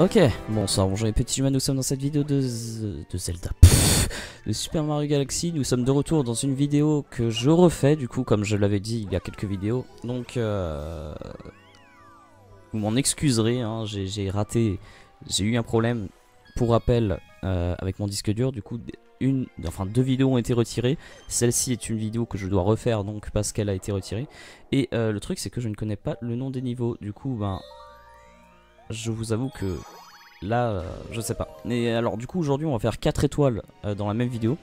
Ok, bonsoir, bonjour les petits humains, nous sommes dans cette vidéo de, Zelda, de Super Mario Galaxy. Nous sommes de retour dans une vidéo que je refais, du coup, comme je l'avais dit il y a quelques vidéos. Donc, euh, vous m'en excuserez, hein, j'ai raté, j'ai eu un problème. Pour rappel, euh, avec mon disque dur, du coup, une, enfin deux vidéos ont été retirées. Celle-ci est une vidéo que je dois refaire, donc parce qu'elle a été retirée. Et euh, le truc, c'est que je ne connais pas le nom des niveaux. Du coup, ben je vous avoue que là, euh, je sais pas. Mais alors du coup aujourd'hui on va faire 4 étoiles euh, dans la même vidéo.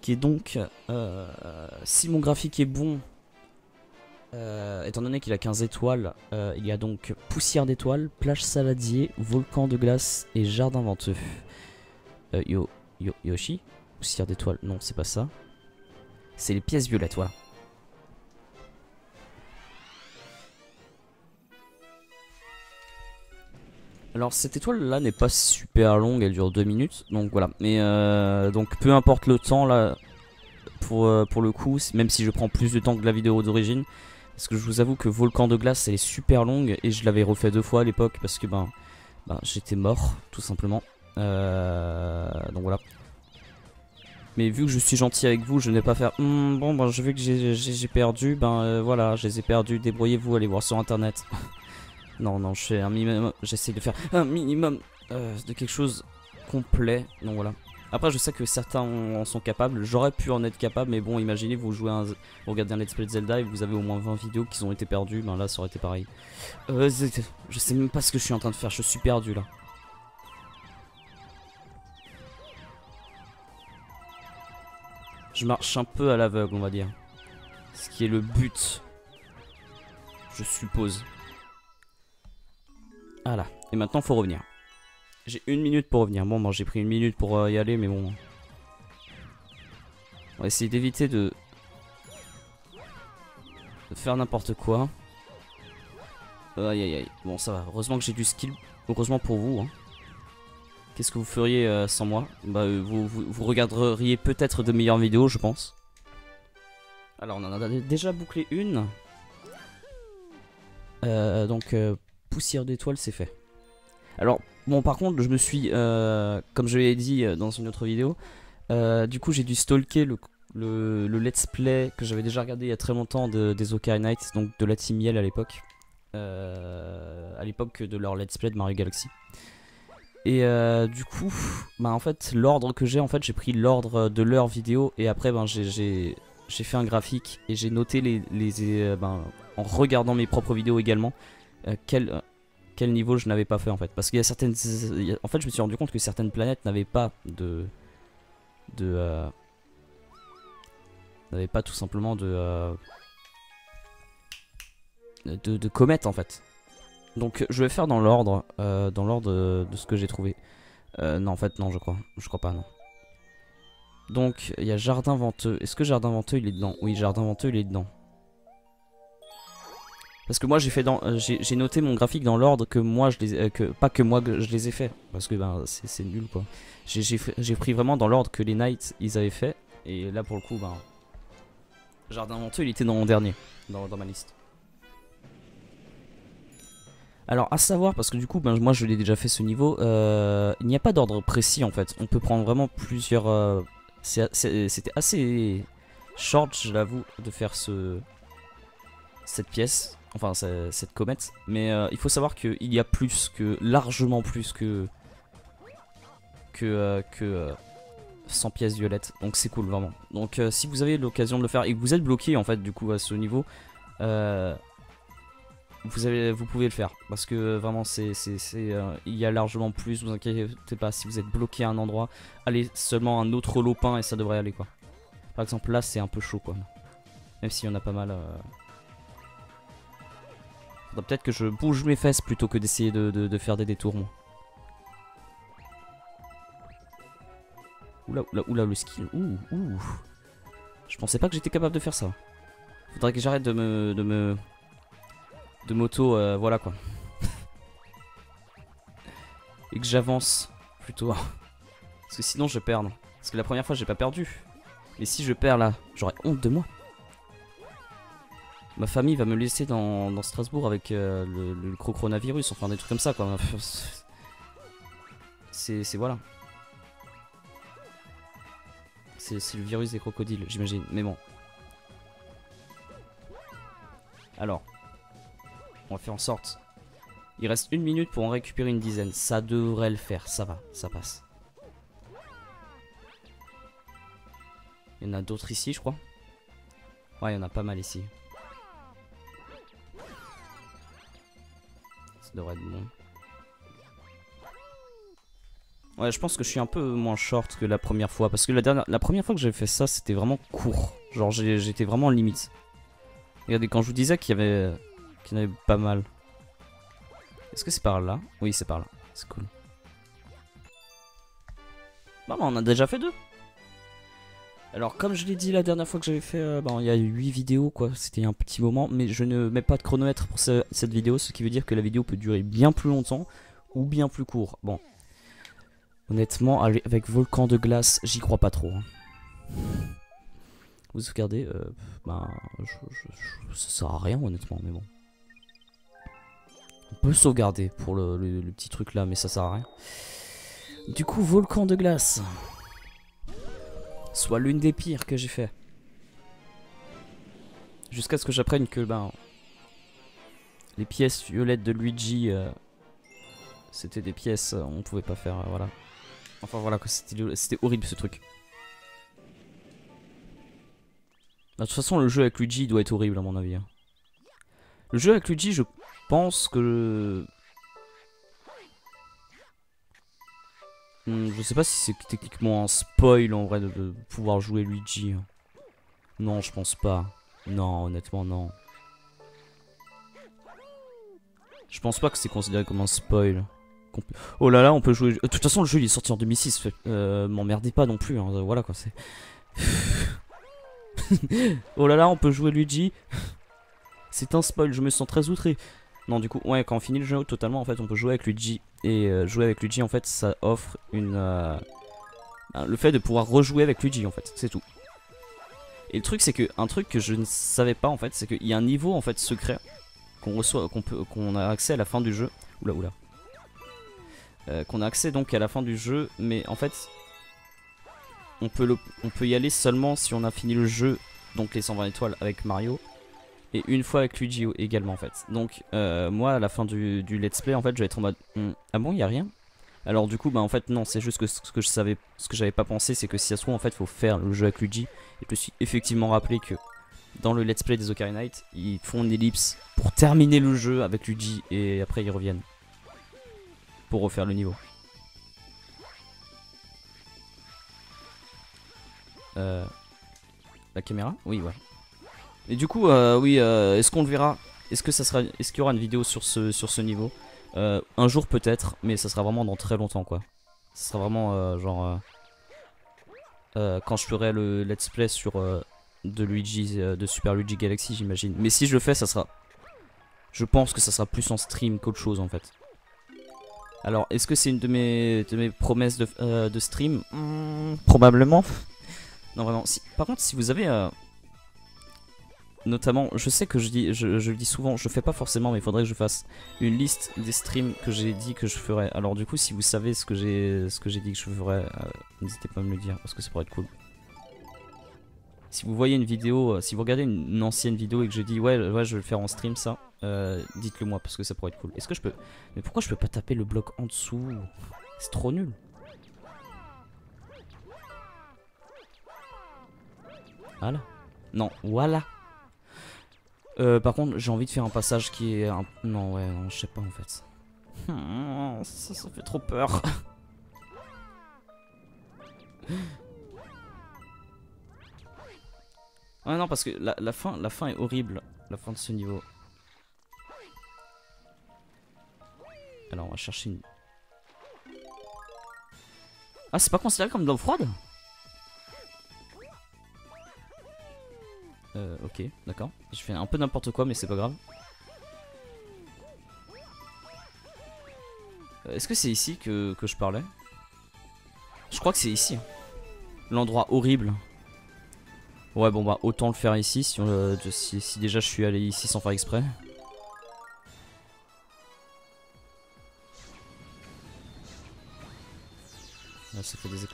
Qui est donc, euh, si mon graphique est bon, étant donné qu'il a 15 étoiles, il y a donc poussière d'étoiles, plage saladier, volcan de glace et jardin venteux. yo, yo, Yoshi Poussière d'étoiles, non c'est pas ça. C'est les pièces violettes, voilà. Alors cette étoile là n'est pas super longue, elle dure 2 minutes, donc voilà. Mais euh, donc peu importe le temps là, pour, euh, le coup, même si je prends plus de temps que la vidéo d'origine, parce que je vous avoue que Volcan de glace elle est super longue et je l'avais refait deux fois à l'époque parce que ben, ben j'étais mort tout simplement. Euh, donc voilà. Mais vu que je suis gentil avec vous, je n'ai pas faire hmm, bon ben je vu que j'ai perdu, ben voilà, je les ai perdus, débrouillez-vous, allez voir sur internet. Non, non, je fais un minimum. J'essaie de faire un minimum euh, de quelque chose complet. Donc voilà. Après, je sais que certains en sont capables. J'aurais pu en être capable, mais bon, imaginez, vous jouez un, vous regardez un let's play de Zelda et vous avez au moins 20 vidéos qui ont été perdues. Ben là, ça aurait été pareil. Euh, je sais même pas ce que je suis en train de faire. Je suis perdu là. Je marche un peu à l'aveugle, on va dire. Ce qui est le but. Je suppose. Voilà. Et maintenant, faut revenir. J'ai une minute pour revenir. Bon, bon j'ai pris une minute pour euh, y aller, mais bon. On va essayer d'éviter de... de faire n'importe quoi. Aïe aïe aïe. Bon, ça va. Heureusement que j'ai du skill. Heureusement pour vous. Hein. Qu'est-ce que vous feriez euh, sans moi? Bah, euh, vous, vous, regarderiez peut-être de meilleures vidéos, je pense. Alors, on en a déjà bouclé une. donc, poussière d'étoiles, c'est fait. Alors, bon, par contre, je me suis, euh, comme je l'ai dit euh, dans une autre vidéo, euh, du coup, j'ai dû stalker le, le, let's play que j'avais déjà regardé il y a très longtemps de, des Ocarina Nights, donc de la Team Yell à l'époque. à l'époque de leur let's play de Mario Galaxy. Et du coup, bah en fait, l'ordre que j'ai, en fait, j'ai pris l'ordre de leur vidéo et après, ben, j'ai fait un graphique et j'ai noté les, les ben, en regardant mes propres vidéos également euh, quel, euh, quel niveau je n'avais pas fait en fait. Parce qu'il y a certaines. En fait, je me suis rendu compte que certaines planètes n'avaient pas de. de. Euh, n'avaient pas tout simplement de. de, de comètes en fait. Donc je vais faire dans l'ordre, dans l'ordre de, ce que j'ai trouvé. non en fait non je crois, je crois pas non. Donc il y a jardin venteux. Est-ce que jardin venteux il est dedans? Oui jardin venteux il est dedans. Parce que moi j'ai fait dans, euh, j'ai noté mon graphique dans l'ordre que moi je les, euh, pas que moi je les ai fait, parce que ben c'est nul quoi. J'ai pris vraiment dans l'ordre que les Knights ils avaient fait, et là pour le coup ben Jardin Venteux il était dans mon dernier, dans, ma liste. Alors à savoir, parce que du coup ben, moi je l'ai déjà fait ce niveau, euh, il n'y a pas d'ordre précis en fait. On peut prendre vraiment plusieurs... C'était assez short je l'avoue de faire ce cette pièce enfin cette comète. Mais euh, il faut savoir qu'il y a plus que, largement plus que, que, euh, que 100 euh, pièces violettes. Donc c'est cool vraiment. Donc si vous avez l'occasion de le faire et que vous êtes bloqué en fait du coup à ce niveau, vous, avez, vous pouvez le faire. Parce que vraiment c'est, il y a largement plus, vous inquiétez pas, si vous êtes bloqué à un endroit, allez seulement un autre lopin et ça devrait aller quoi. Par exemple là c'est un peu chaud quoi. Même s'il y en a pas mal peut-être que je bouge mes fesses plutôt que d'essayer de, faire des détours, moi. Oula, oula, oula, le skill. Ouh, ouh. Je pensais pas que j'étais capable de faire ça. Faudrait que j'arrête de me... De me... De moto, euh, voilà quoi. Et que j'avance plutôt. Parce que sinon je perds. Parce que la première fois j'ai pas perdu. Mais si je perds là, j'aurais honte de moi. Ma famille va me laisser dans, Strasbourg avec euh, le, le, enfin des trucs comme ça quoi. C'est voilà. C'est le virus des crocodiles, j'imagine. Mais bon. Alors. On va faire en sorte. Il reste une minute pour en récupérer une dizaine. Ça devrait le faire. Ça va, ça passe. Il y en a d'autres ici, je crois. Ouais, il y en a pas mal ici. Ouais, je pense que je suis un peu moins short que la première fois. Parce que la, première fois que j'avais fait ça, c'était vraiment court. Genre, j'étais vraiment en limite. Regardez, quand je vous disais qu'il y avait, qu'il y en avait pas mal. Est-ce que c'est par là? Oui, c'est par là. C'est cool. Bon, bah, on a déjà fait deux. Alors, comme je l'ai dit la dernière fois que j'avais fait, euh, bon, il y a 8 vidéos, quoi. C'était un petit moment, mais je ne mets pas de chronomètre pour cette vidéo, ce qui veut dire que la vidéo peut durer bien plus longtemps ou bien plus court. Bon, Honnêtement, avec Volcan de glace, j'y crois pas trop. Hein. Vous sauvegardez euh, Ben, ça sert à rien honnêtement, mais bon. On peut sauvegarder pour le, petit truc là, mais ça sert à rien. Du coup, Volcan de glace. Soit l'une des pires que j'ai fait. Jusqu'à ce que j'apprenne que, ben... Les pièces violettes de Luigi... Euh, c'était des pièces, on pouvait pas faire, euh, voilà. Enfin voilà, c'était horrible ce truc. Bah, de toute façon, le jeu avec Luigi doit être horrible à mon avis. Hein. Le jeu avec Luigi, je pense que... je sais pas si c'est techniquement un spoil en vrai de, pouvoir jouer Luigi. Non, je pense pas. Non, honnêtement, non. Je pense pas que c'est considéré comme un spoil. Oh là là, on peut jouer. De toute façon, le jeu il est sorti en 2006. Euh, M'emmerdez pas non plus. Hein, voilà quoi, oh là là, on peut jouer Luigi. c'est un spoil, je me sens très outré. Non, du coup, ouais, quand on finit le jeu totalement, en fait, on peut jouer avec Luigi. Et euh, jouer avec Luigi, en fait, ça offre une. Euh, le fait de pouvoir rejouer avec Luigi, en fait, c'est tout. Et le truc, c'est que un truc que je ne savais pas, en fait, c'est qu'il y a un niveau, en fait, secret qu'on reçoit, qu'on peut, qu'on a accès à la fin du jeu. Oula, oula. Euh, qu'on a accès donc à la fin du jeu, mais en fait, on peut, on peut y aller seulement si on a fini le jeu, donc les 120 étoiles avec Mario, et une fois avec Luigi également en fait. Donc euh, moi à la fin du, let's play en fait je vais être en mode hmm, ah bon il y a rien? Alors du coup bah en fait non c'est juste que ce que je savais ce que j'avais pas pensé c'est que si ça se trouve en fait faut faire le jeu avec Luigi et je me suis effectivement rappelé que dans le let's play des Ocarina Night ils font une ellipse pour terminer le jeu avec Luigi et après ils reviennent pour refaire le niveau. Euh, la caméra? Oui, ouais. Et du coup, euh, oui, euh, est-ce qu'on le verra? Est-ce que ça sera, est-ce qu'il y aura une vidéo sur ce sur ce niveau? Un jour peut-être, mais ça sera vraiment dans très longtemps, quoi. Ce sera vraiment genre quand je ferai le let's play sur de Luigi, de Super Luigi Galaxy, j'imagine. Mais si je le fais, ça sera, je pense que ça sera plus en stream qu'autre chose en fait. Alors, est-ce que c'est une de mes, de mes promesses de, euh, stream? Hmm, Probablement. non, vraiment. Si, par contre, si vous avez... Euh, notamment, je sais que je, dis, je, le dis souvent, je fais pas forcément, mais il faudrait que je fasse une liste des streams que j'ai dit que je ferais. Alors du coup, si vous savez ce que j'ai dit que je ferais, euh, n'hésitez pas à me le dire, parce que ça pourrait être cool. Si vous voyez une vidéo, si vous regardez une, ancienne vidéo et que je dis ouais, ouais, je vais le faire en stream ça, euh, dites-le moi parce que ça pourrait être cool. Est-ce que je peux... Mais pourquoi je peux pas taper le bloc en dessous? C'est trop nul. Voilà. Non, voilà. Euh, par contre, j'ai envie de faire un passage qui est... Un... Non, ouais, non, je sais pas en fait. ça, ça fait trop peur. Ouais, non, parce que la, la, fin, la fin est horrible. La fin de ce niveau. Alors on va chercher une... Ah c'est pas considéré comme de l'eau froide? Euh ok d'accord. Je fais un peu n'importe quoi mais c'est pas grave. Euh, Est-ce que c'est ici que, je parlais? Je crois que c'est ici. L'endroit horrible. Ouais bon bah autant le faire ici si, déjà je suis allé ici sans faire exprès.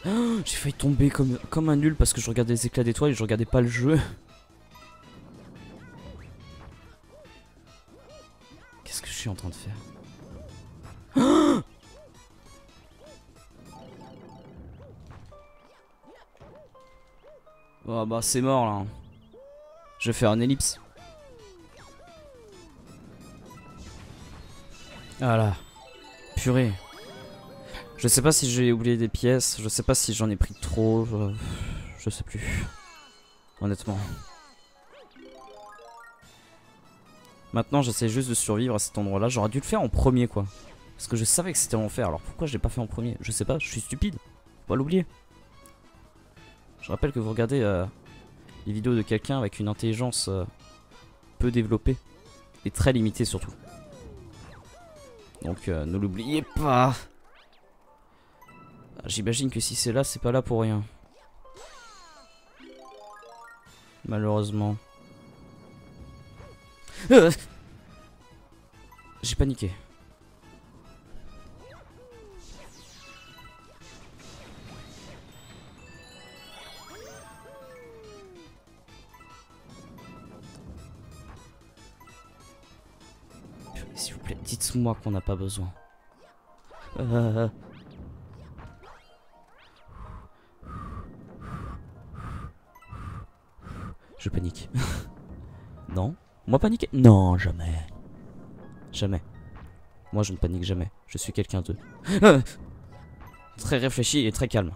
J'ai failli tomber comme, comme un nul parce que je regardais les éclats d'étoiles et je regardais pas le jeu. En train de faire Oh bah c'est mort là. Je vais faire un ellipse. Voilà. Purée. Je sais pas si j'ai oublié des pièces, je sais pas si j'en ai pris trop, je... je sais plus. Honnêtement. Maintenant j'essaie juste de survivre à cet endroit là, j'aurais dû le faire en premier quoi. Parce que je savais que c'était l'enfer, alors pourquoi je l'ai pas fait en premier? Je sais pas, je suis stupide. Faut pas l'oublier. Je rappelle que vous regardez euh, les vidéos de quelqu'un avec une intelligence euh, peu développée et très limitée surtout. Donc euh, ne l'oubliez pas. Ah, J'imagine que si c'est là, c'est pas là pour rien. Malheureusement. Euh J'ai paniqué. S'il vous plaît, dites-moi qu'on n'a pas besoin. Euh... Je panique. non Moi paniquer? Non, jamais. Jamais. Moi je ne panique jamais. Je suis quelqu'un de... très réfléchi et très calme.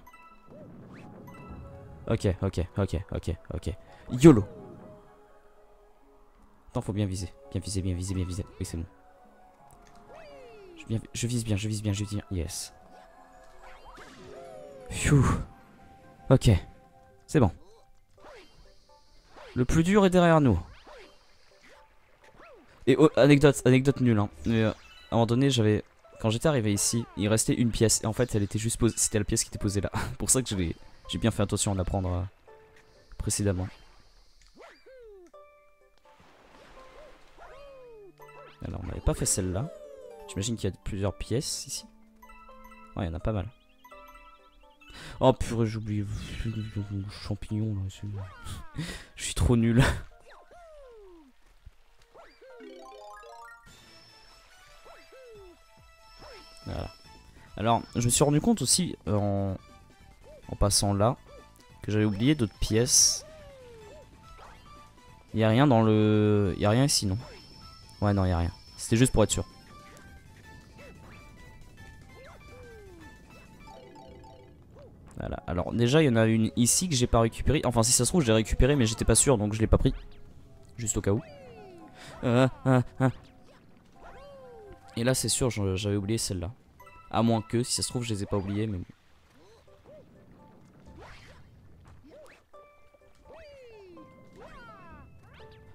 Ok, ok, ok, ok, ok. YOLO Attends, faut bien viser. Bien viser, bien viser, bien viser. Oui, c'est bon. Je, je vise bien, je vise bien, je vise bien. Yes. Phew. Ok. C'est bon. Le plus dur est derrière nous. Et oh, anecdote, anecdote nulle. Hein. Mais, euh, à un moment donné, j'avais, quand j'étais arrivé ici, il restait une pièce. Et en fait, elle était juste posée. C'était la pièce qui était posée là. Pour ça que j'ai bien fait attention à la prendre euh, précédemment. Alors, on n'avait pas fait celle-là. J'imagine qu'il y a plusieurs pièces ici. Ouais, il y en a pas mal. Oh purée, le champignon là. Je suis trop nul. Voilà. Alors, je me suis rendu compte aussi euh, en, en passant là que j'avais oublié d'autres pièces. Il y a rien dans le, il y a rien ici non? Ouais non, il y a rien. C'était juste pour être sûr. Voilà. Alors déjà, il y en a une ici que j'ai pas récupérée. Enfin, si ça se trouve, je l'ai récupérée, mais j'étais pas sûr, donc je l'ai pas pris. Juste au cas où. Euh, ah, ah. Et là, c'est sûr, j'avais oublié celle-là. À moins que, si ça se trouve, je les ai pas oubliées, mais... bon.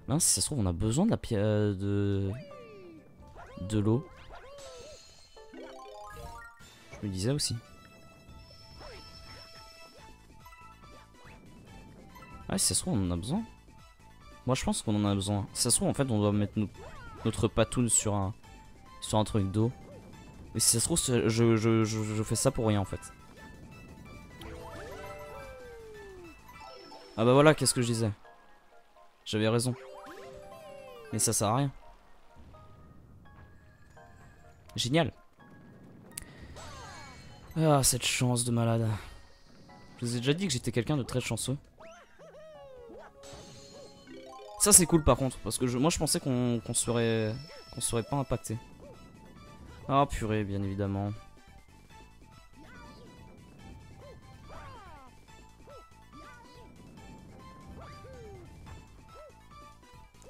Mince, si ça se trouve, on a besoin de la pierre... de... De l'eau. Je me disais aussi. Ouais, si ça se trouve, on en a besoin. Moi, je pense qu'on en a besoin. Si ça se trouve, en fait, on doit mettre no- notre patoune sur un, sur un truc d'eau. Mais si ça se trouve, je, je, je, fais ça pour rien, en fait. Ah bah voilà, qu'est-ce que je disais? J'avais raison. Mais ça sert à rien. Génial. Ah, cette chance de malade. Je vous ai déjà dit que j'étais quelqu'un de très chanceux. Ça c'est cool par contre, parce que moi je pensais qu'on qu'on serait qu'on serait pas impacté. Ah purée, bien évidemment.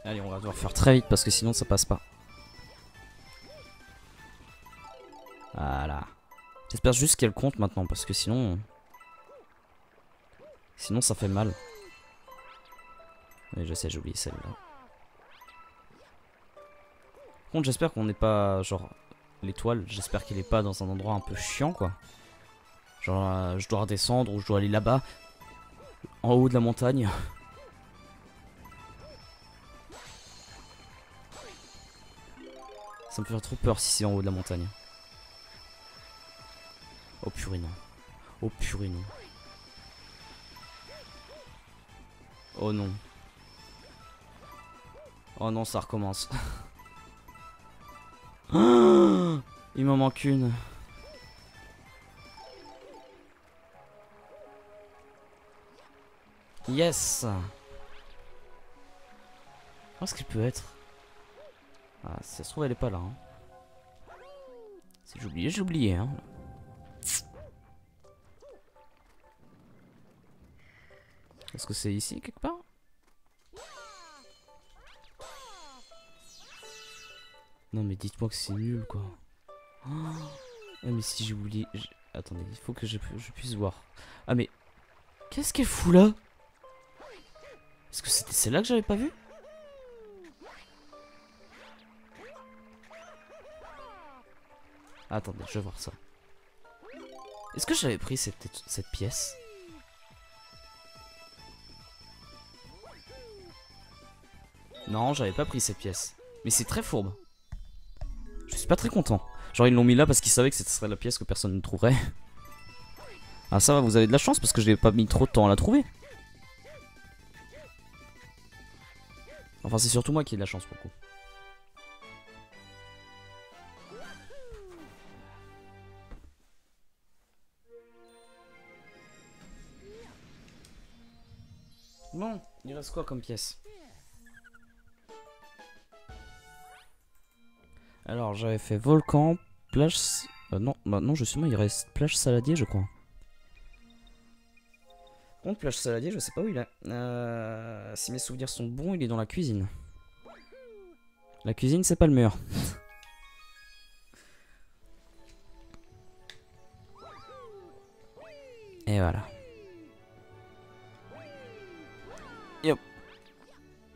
Allez, on va devoir faire très vite parce que sinon ça passe pas. Voilà. J'espère juste qu'elle compte maintenant parce que sinon... Sinon ça fait mal. Oui, je sais, j'ai oublié celle-là. Par contre, j'espère qu'on n'est pas, genre, l'étoile, j'espère qu'elle est pas dans un endroit un peu chiant, quoi. Genre, euh, je dois redescendre ou je dois aller là-bas, en haut de la montagne. Ça me fait trop peur si c'est en haut de la montagne. Oh purée, non. Oh purée, non. Oh non. Oh non, ça recommence. Il m'en manque une. Yes Où est-ce qu'il peut être? Ah, si ça se trouve, elle est pas là. Hein. Si j'ai oublié, j'ai oublié. Hein. Est-ce que c'est ici, quelque part? Non mais dites-moi que c'est nul quoi. Oh, mais si j'ai oublié... Attendez, il faut que je, puisse voir. Ah mais... Qu'est-ce qu'elle fout là? Est-ce que c'était celle-là que j'avais pas vue? Attendez, je vais voir ça. Est-ce que j'avais pris cette pièce? Non, j'avais pas pris cette pièce. Mais c'est très fourbe. Je suis pas très content. Genre ils l'ont mis là parce qu'ils savaient que ce serait la pièce que personne ne trouverait. Ah ça va, vous avez de la chance parce que je n'ai pas mis trop de temps à la trouver. Enfin c'est surtout moi qui ai de la chance pour le coup. Bon, il reste quoi comme pièce? Alors j'avais fait volcan, plage... Euh, non, bah non justement il reste plage saladier je crois. Bon, plage saladier, je sais pas où il est. Euh, si mes souvenirs sont bons, il est dans la cuisine. La cuisine, c'est pas le mur. Et voilà.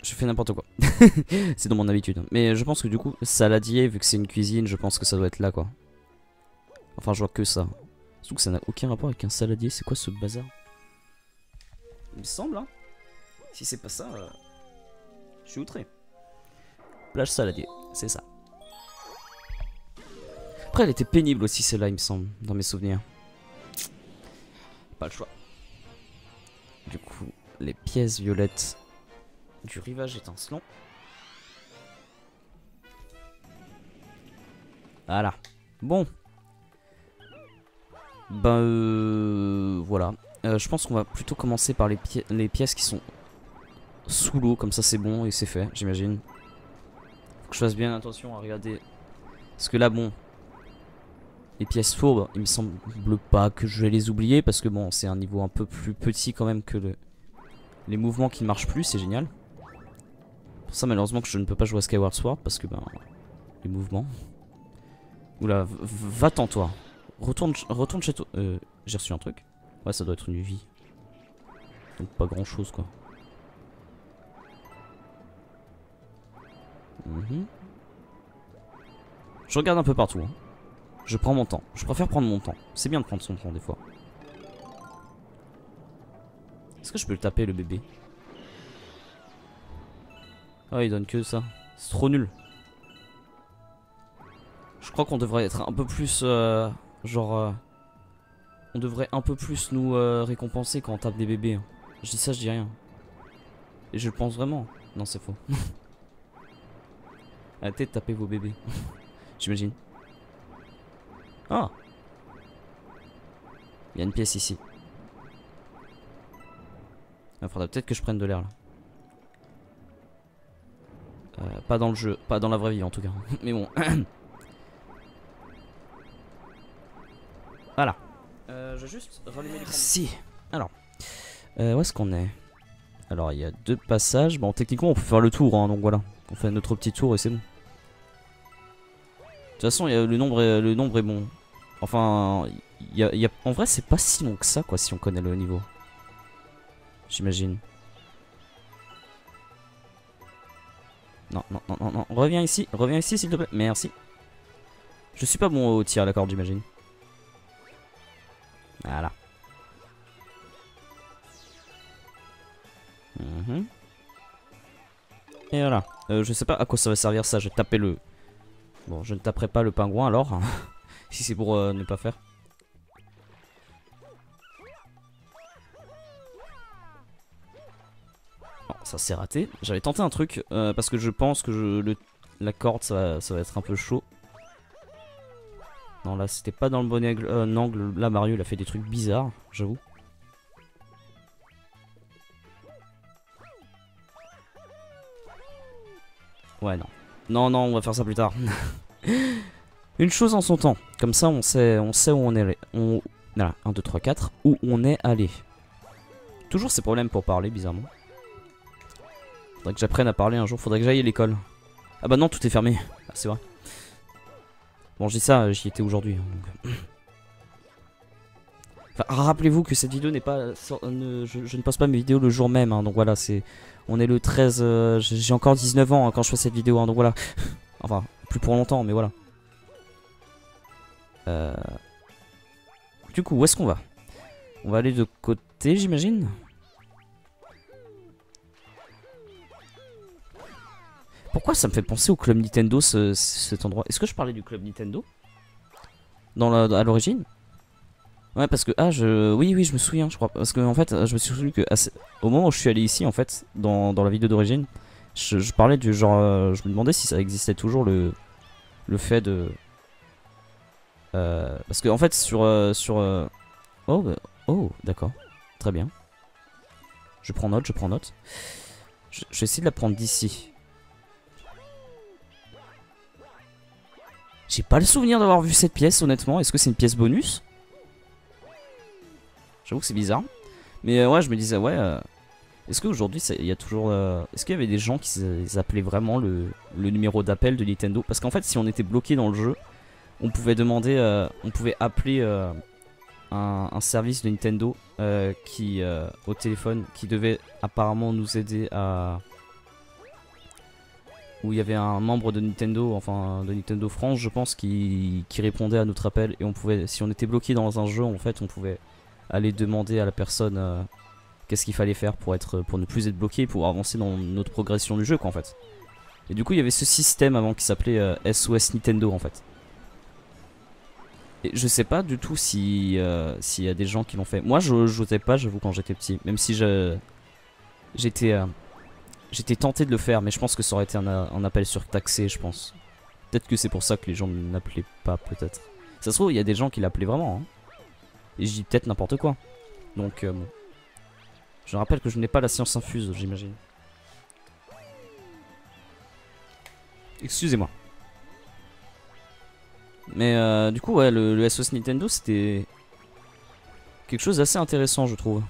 Je fais n'importe quoi. c'est dans mon habitude. Mais je pense que du coup, saladier, vu que c'est une cuisine, je pense que ça doit être là quoi. Enfin, je vois que ça. Surtout que ça n'a aucun rapport avec un saladier. C'est quoi ce bazar? Il me semble, hein. Si c'est pas ça, euh, je suis outré. Plage saladier, c'est ça. Après, elle était pénible aussi celle-là, il me semble, dans mes souvenirs. Pas le choix. Du coup, les pièces violettes du rivage étincelant. Voilà. Bon. Ben euh, voilà. Euh, je pense qu'on va plutôt commencer par les, les pièces qui sont sous l'eau, comme ça c'est bon et c'est fait, j'imagine. Faut que je fasse bien attention à regarder. Parce que là, bon, les pièces fourbes, il me semble pas que je vais les oublier parce que bon, c'est un niveau un peu plus petit quand même que le, les mouvements qui ne marchent plus, c'est génial pour ça malheureusement que je ne peux pas jouer à Skyward Sword parce que ben les mouvements. Oula, va-t'en toi. Retourne, retourne chez toi. Euh, J'ai reçu un truc. Ouais, ça doit être une vie. Donc pas grand chose quoi. Mhm. Je regarde un peu partout. Hein. Je prends mon temps. Je préfère prendre mon temps. C'est bien de prendre son temps des fois. Est-ce que je peux le taper le bébé? Ah, il donne que ça. C'est trop nul. Je crois qu'on devrait être un peu plus... Euh, genre... Euh, on devrait un peu plus nous euh, récompenser quand on tape des bébés. Hein. Je dis ça, je dis rien. Et je le pense vraiment. Non, c'est faux. Arrêtez de taper vos bébés. J'imagine. Ah Il y a une pièce ici. Il faudra peut-être que je prenne de l'air là. Euh, pas dans le jeu, pas dans la vraie vie en tout cas. Mais bon. voilà. Euh, je vais juste rallumer les Si. Alors. Euh, où est-ce qu'on est? Alors il y a deux passages. Bon techniquement on peut faire le tour hein, donc voilà. On fait notre petit tour et c'est bon. De toute façon y a, le, nombre est, le nombre est bon. Enfin, y y a, en vrai c'est pas si long que ça quoi si on connaît le niveau. J'imagine. Non, non, non, non, non. Reviens ici. Reviens ici, s'il te plaît. Merci. Je suis pas bon au tir à la corde, j'imagine. Voilà. Mhm. Et voilà. Euh, je sais pas à quoi ça va servir ça. Je vais taper le... Bon, je ne taperai pas le pingouin alors. si c'est pour euh, ne pas faire. Ça s'est raté. J'avais tenté un truc euh, parce que je pense que je, le, la corde ça va, ça va être un peu chaud. Non là c'était pas dans le bon angle, euh, angle. Là Mario il a fait des trucs bizarres, j'avoue. Ouais non. Non non on va faire ça plus tard. Une chose en son temps. Comme ça on sait, on sait où on est allé. On... Voilà, 1, 2, 3, 4. Où on est allé. Toujours ces problèmes pour parler bizarrement. Faudrait que j'apprenne à parler un jour, faudrait que j'aille à l'école. Ah bah non, tout est fermé. Ah, c'est vrai. Bon, dis ça, j'y étais aujourd'hui. Hein, enfin, rappelez-vous que cette vidéo n'est pas... je, ne poste pas mes vidéos le jour même, hein, donc voilà, c'est... On est le 13... Euh, j'ai encore 19 ans hein, quand je fais cette vidéo, donc voilà. enfin, plus pour longtemps, mais voilà. Euh... Du coup, où est-ce qu'on va? On va aller de côté, j'imagine? Pourquoi ça me fait penser au club Nintendo cet endroit? Est-ce que je parlais du club Nintendo? À l'origine? Ouais parce que ah je oui oui je me souviens je crois. Parce que en fait je me suis souvenu que au moment où je suis allé ici en fait dans, dans la vidéo d'origine je, parlais du genre euh, je me demandais si ça existait toujours le le fait de euh, parce que en fait sur euh, sur oh bah, oh d'accord. Très bien. Je prends note je prends note. Je, je vais essayer de la prendre d'ici J'ai pas le souvenir d'avoir vu cette pièce, honnêtement. Est-ce que c'est une pièce bonus? J'avoue que c'est bizarre. Mais euh, ouais, je me disais, ouais. Euh, est-ce qu'aujourd'hui, il y a toujours. Euh, est-ce qu'il y avait des gens qui appelaient vraiment le, numéro d'appel de Nintendo? Parce qu'en fait, si on était bloqué dans le jeu, on pouvait demander. on pouvait appeler un, un, service de Nintendo qui, au téléphone qui devait apparemment nous aider à où il y avait un membre de Nintendo, enfin de Nintendo France, je pense, qui, répondait à notre appel et on pouvait, si on était bloqué dans un jeu, en fait, on pouvait aller demander à la personne euh, qu'est-ce qu'il fallait faire pour être, pour ne plus être bloqué, pour avancer dans notre progression du jeu, quoi, en fait. Et du coup, il y avait ce système avant qui s'appelait SOS euh, Nintendo, en fait. Et je sais pas du tout si euh, s'il y a des gens qui l'ont fait. Moi, je n'osais pas, j'avoue, quand j'étais petit, même si je j'étais J'étais tenté de le faire, mais je pense que ça aurait été un, appel surtaxé, je pense. Peut-être que c'est pour ça que les gens ne l'appelaient pas, peut-être. Ça se trouve, il y a des gens qui l'appelaient vraiment. Hein. Et je dis peut-être n'importe quoi. Donc, euh, bon. Je rappelle que je n'ai pas la science infuse, j'imagine. Excusez-moi. Mais euh, du coup, ouais, le, le SOS Nintendo, c'était quelque chose d'assez intéressant, je trouve.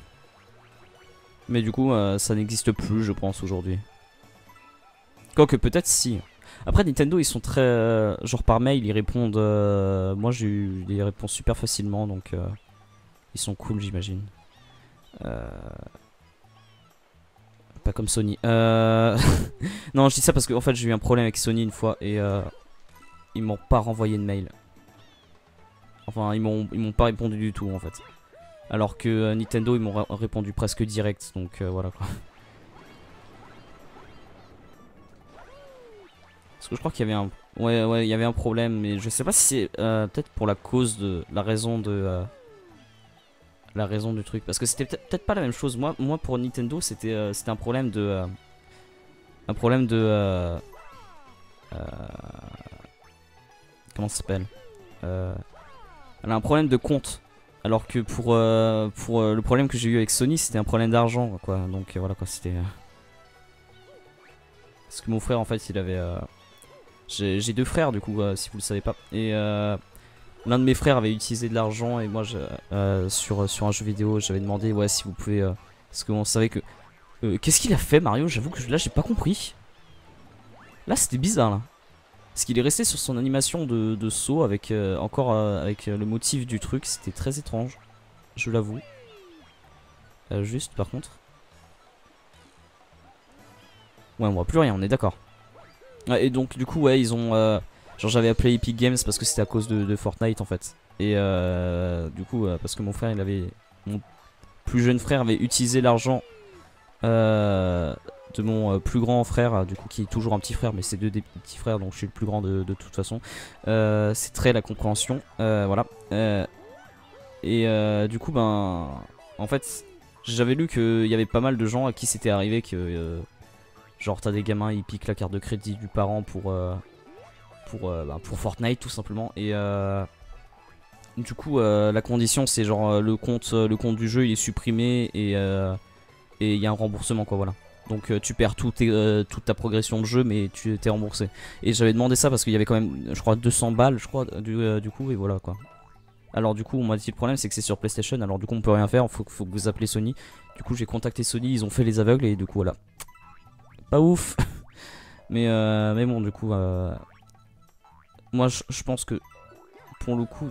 Mais du coup, euh, ça n'existe plus, je pense, aujourd'hui. Quoique peut-être si. Après, Nintendo, ils sont très... Euh, genre par mail, ils répondent... Euh, moi, j'ai eu des réponses super facilement, donc... ils sont cool, j'imagine. Pas comme Sony. non, je dis ça parce que en fait, j'ai eu un problème avec Sony une fois et... ils m'ont pas renvoyé de mail. Enfin, ils m'ont pas répondu du tout, en fait. Alors que euh, Nintendo, ils m'ont répondu presque direct, donc euh, voilà quoi. Parce que je crois qu'il y avait un... Ouais, ouais, il y avait un problème, mais je sais pas si c'est euh, peut-être pour la cause de... La raison de... la raison du truc. Parce que c'était peut-être pas la même chose. Moi, moi pour Nintendo, c'était c'était un problème de... un problème de... comment ça s'appelle? Elle a un problème de compte. Alors que pour, euh, euh, le problème que j'ai eu avec Sony, c'était un problème d'argent, quoi. Donc euh, voilà, quoi, c'était... Parce que mon frère, en fait, il avait... J'ai deux frères, du coup, si vous le savez pas. Et l'un de mes frères avait utilisé de l'argent, et moi, sur, sur un jeu vidéo, j'avais demandé, ouais, si vous pouvez... parce qu'on savait que... Qu'est-ce qu'il a fait, Mario? J'avoue que là, j'ai pas compris. Là, c'était bizarre, là. Parce qu'il est resté sur son animation de, saut avec euh, encore euh, avec euh, le motif du truc. C'était très étrange. Je l'avoue. juste par contre. Ouais, on voit plus rien, on est d'accord. et donc, du coup, ouais, ils ont. genre, j'avais appelé Epic Games parce que c'était à cause de, de, Fortnite en fait. Et du coup, parce que mon frère, il avait. Mon plus jeune frère avait utilisé l'argent mon euh, plus grand frère, euh, du coup qui est toujours un petit frère, mais c'est deux des petits frères, donc je suis le plus grand de, toute façon. Euh, c'est très la compréhension, voilà. et du coup, ben, en fait, j'avais lu qu'il y avait pas mal de gens à qui c'était arrivé que Genre t'as des gamins ils piquent la carte de crédit du parent pour pour euh, bah, pour Fortnite tout simplement et euh, du coup la condition c'est genre le compte le compte du jeu il est supprimé et et il y a un remboursement quoi voilà. Donc tu perds tout toute ta progression de jeu mais tu t'es remboursé. Et j'avais demandé ça parce qu'il y avait quand même je crois 200 balles je crois du, du coup et voilà quoi. Alors du coup on m'a dit le problème c'est que c'est sur PlayStation alors du coup on peut rien faire, faut, faut que vous appelez Sony. Du coup j'ai contacté Sony, ils ont fait les aveugles et du coup voilà pas ouf. mais, euh, mais bon, du coup, euh, moi je, pense que pour le coup,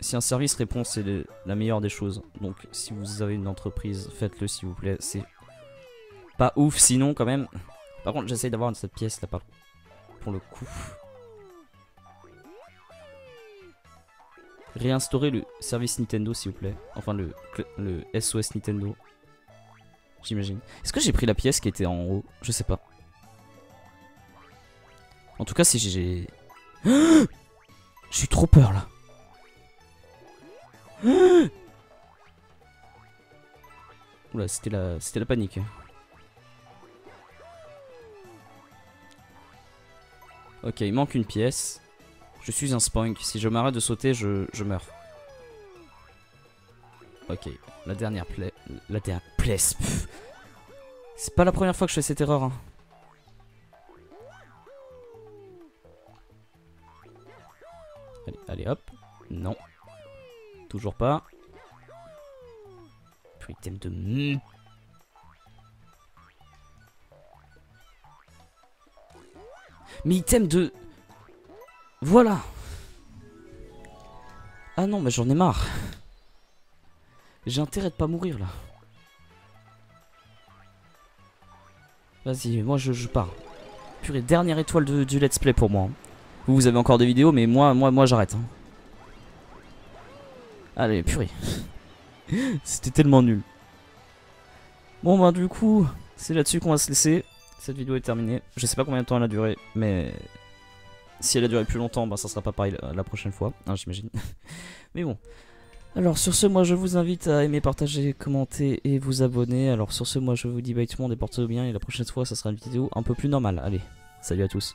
si un service répond, c'est la meilleure des choses. Donc si vous avez une entreprise, faites-le s'il vous plaît. C'est pas ouf sinon quand même. Par contre, j'essaye d'avoir cette pièce là pas pour le coup. Réinstaurer le service Nintendo s'il vous plaît. Enfin le, le SOS Nintendo j'imagine. Est-ce que j'ai pris la pièce qui était en haut? Je sais pas. En tout cas, si j'ai... J'ai trop peur là. Oula, c'était la... c'était la panique. Ok, il manque une pièce. Je suis un spunk. Si je m'arrête de sauter, je, meurs. Ok, la dernière plaie. La dernière place. C'est pas la première fois que je fais cette erreur. Hein. Allez, allez, hop. Non. Toujours pas. Item de... Mais item de... Voilà Ah non, mais j'en ai marre. J'ai intérêt de pas mourir là. Vas-y, moi je, pars. Purée, dernière étoile du let's play pour moi. Hein. Vous, vous avez encore des vidéos, mais moi, moi, moi j'arrête. Hein. Allez, purée. C'était tellement nul. Bon bah du coup, c'est là-dessus qu'on va se laisser. Cette vidéo est terminée. Je sais pas combien de temps elle a duré, mais si elle a duré plus longtemps, bah ça sera pas pareil la prochaine fois, hein, j'imagine. mais bon. Alors sur ce, moi je vous invite à aimer, partager, commenter et vous abonner. Alors sur ce, moi je vous dis bye tout le monde et portez-vous bien. Et la prochaine fois, ça sera une vidéo un peu plus normale. Allez, salut à tous.